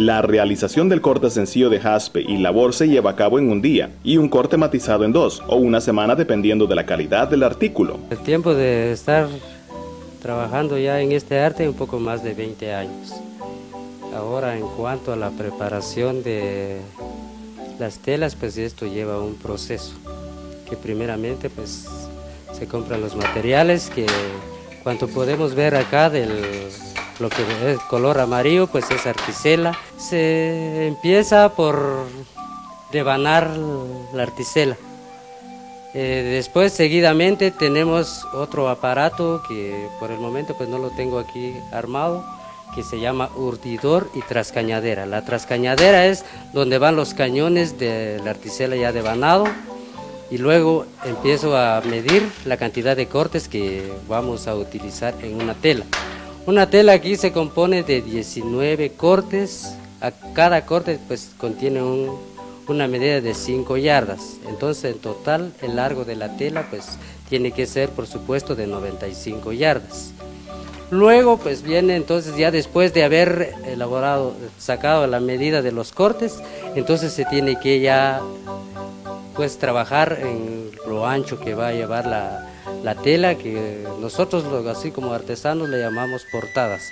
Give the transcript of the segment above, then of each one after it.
La realización del corte sencillo de jaspe y labor se lleva a cabo en un día y un corte matizado en dos o una semana dependiendo de la calidad del artículo. El tiempo de estar trabajando ya en este arte un poco más de 20 años. Ahora en cuanto a la preparación de las telas, pues esto lleva un proceso que primeramente pues se compran los materiales que cuanto podemos ver acá del lo que es color amarillo pues es articela. Se empieza por devanar la articela. Eh, después seguidamente tenemos otro aparato que por el momento pues no lo tengo aquí armado que se llama urdidor y trascañadera. La trascañadera es donde van los cañones de la articela ya devanado y luego empiezo a medir la cantidad de cortes que vamos a utilizar en una tela. Una tela aquí se compone de 19 cortes, a cada corte pues contiene una medida de 5 yardas, entonces en total el largo de la tela pues tiene que ser por supuesto de 95 yardas. Luego pues viene entonces ya después de haber elaborado, sacado la medida de los cortes, entonces se tiene que ya pues trabajar en lo ancho que va a llevar la, la tela que nosotros así como artesanos le llamamos portadas.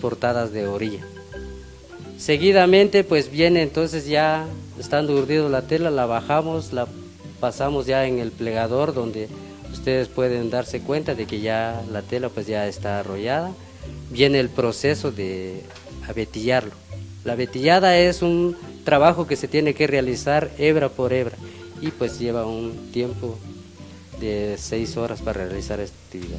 Portadas de orilla. Seguidamente pues viene entonces ya estando urdido la tela, la bajamos, la pasamos ya en el plegador donde ustedes pueden darse cuenta de que ya la tela pues ya está arrollada. Viene el proceso de abetillarlo. La vetillada es un trabajo que se tiene que realizar hebra por hebra y pues lleva un tiempo de seis horas para realizar esta actividad.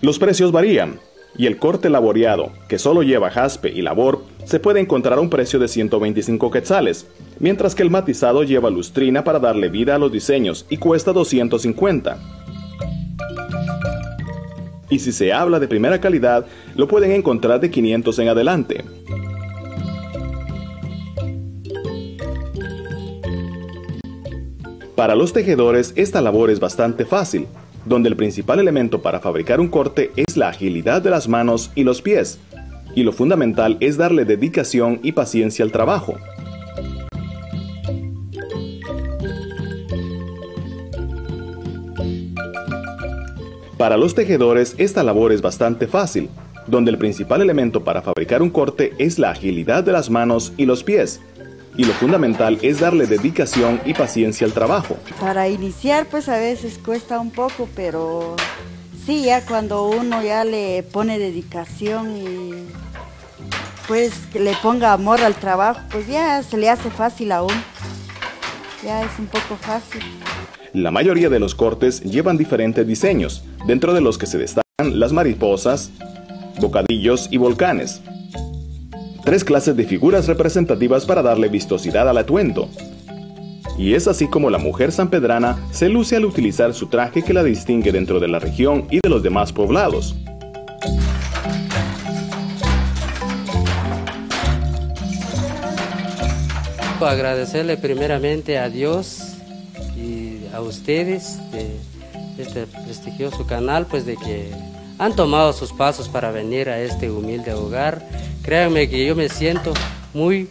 Los precios varían y el corte laboreado, que solo lleva jaspe y labor, se puede encontrar a un precio de 125 quetzales, mientras que el matizado lleva lustrina para darle vida a los diseños y cuesta 250 y si se habla de primera calidad, lo pueden encontrar de 500 en adelante. Para los tejedores esta labor es bastante fácil, donde el principal elemento para fabricar un corte es la agilidad de las manos y los pies, y lo fundamental es darle dedicación y paciencia al trabajo. Para los tejedores esta labor es bastante fácil, donde el principal elemento para fabricar un corte es la agilidad de las manos y los pies, y lo fundamental es darle dedicación y paciencia al trabajo. Para iniciar pues a veces cuesta un poco, pero sí, ya cuando uno ya le pone dedicación y pues que le ponga amor al trabajo, pues ya se le hace fácil a uno. Ya es un poco fácil. La mayoría de los cortes llevan diferentes diseños, dentro de los que se destacan las mariposas, bocadillos y volcanes. Tres clases de figuras representativas para darle vistosidad al atuendo. Y es así como la mujer sanpedrana se luce al utilizar su traje que la distingue dentro de la región y de los demás poblados. Agradecerle primeramente a Dios a ustedes de este prestigioso canal, pues de que han tomado sus pasos para venir a este humilde hogar. Créanme que yo me siento muy,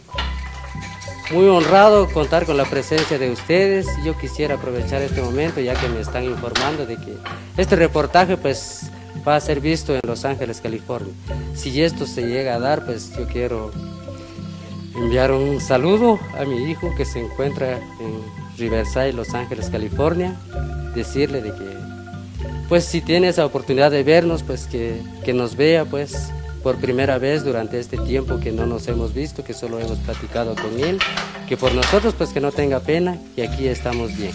muy honrado contar con la presencia de ustedes. Yo quisiera aprovechar este momento ya que me están informando de que este reportaje pues va a ser visto en Los Ángeles, California. Si esto se llega a dar, pues yo quiero enviar un saludo a mi hijo que se encuentra en Riverside, Los Ángeles, California, decirle de que, pues si tiene esa oportunidad de vernos, pues que, que nos vea, pues por primera vez durante este tiempo que no nos hemos visto, que solo hemos platicado con él, que por nosotros pues que no tenga pena, que aquí estamos bien.